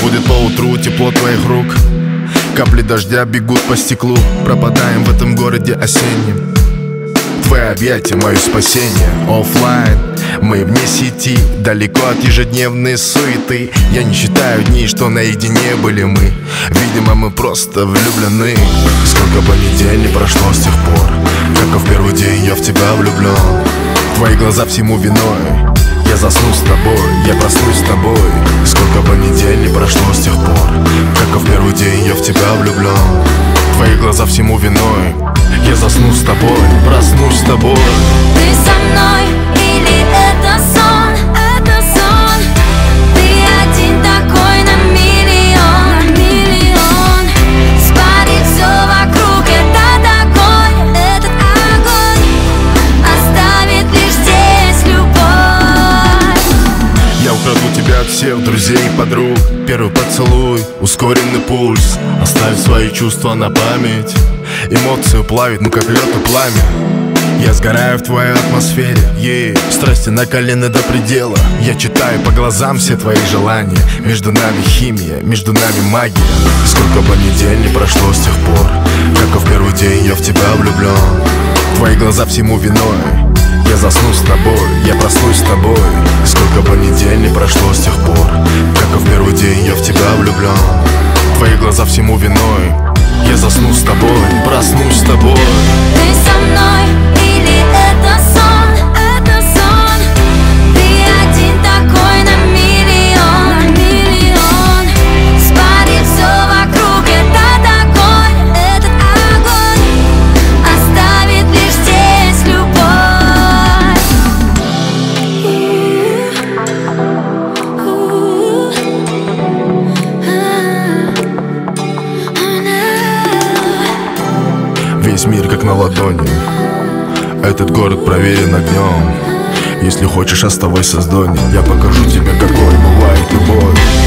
разбудит по утру тепло твоих рук. Капли дождя бегут по стеклу. Пропадаем в этом городе осеннем Твои объятия, мое спасение. Оффлайн, мы вне сети Далеко от ежедневной суеты. Я не считаю дней, что наедине были мы. Видимо, мы просто влюблены. Сколько бы недель не прошло с тех пор Как в первый день я в тебя влюблен Твои глаза всему виной. Я засну с тобой, я проснусь с тобой Сколько бы недель не прошло с тех пор Как в первый день я в тебя влюблен Твои глаза всему виной. Я засну с тобой, проснусь с тобой друзей и подруг. Первый поцелуй, ускоренный пульс. Оставь свои чувства на память. Эмоции плавит, ну как лед и пламя. Я сгораю в твоей атмосфере yeah. Страсти накалены до предела. Я читаю по глазам все твои желания. Между нами химия, между нами магия. Сколько бы недель не прошло с тех пор Как и в первый день я в тебя влюблен Твои глаза всему виной. Я засну с тобой, я проснусь с тобой. Сколько всему виной весь мир как на ладони. Этот город проверен огнем. Если хочешь, оставайся с Доней Я покажу тебе, какой бывает любовь.